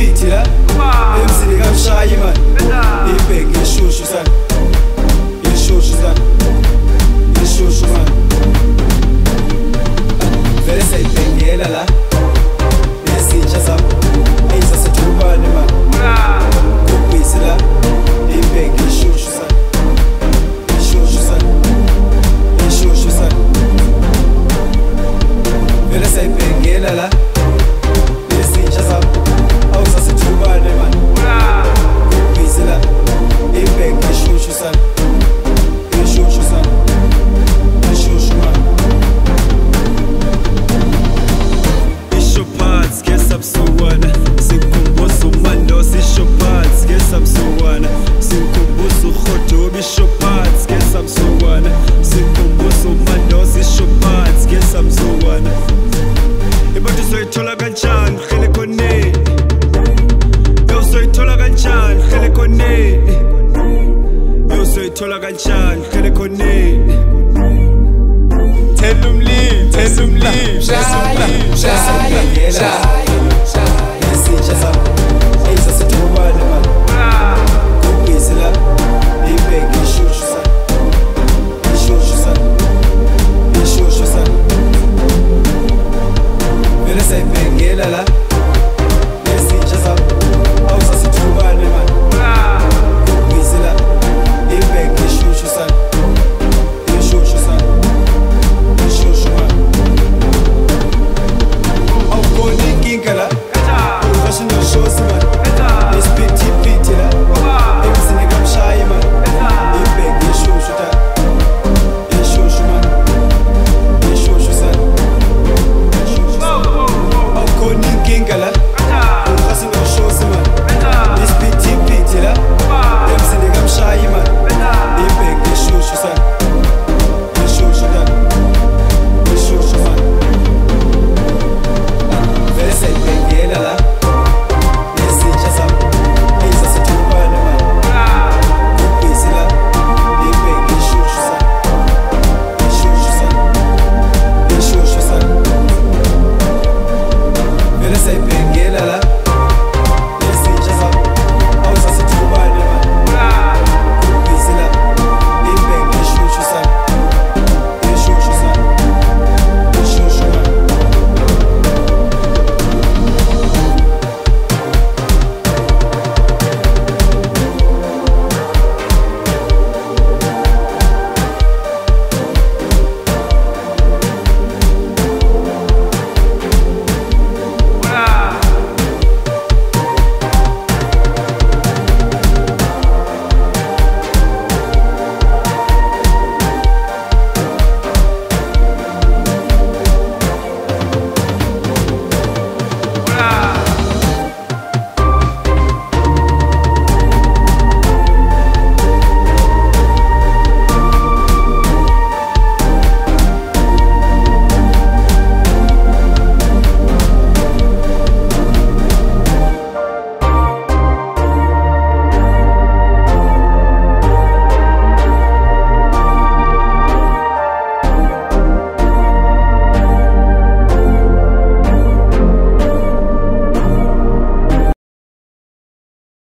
beat, yeah? MC, they got shy, man. They beg, get show, she's on. Get show, she's on. ngihlele khoneni thela umli thela umla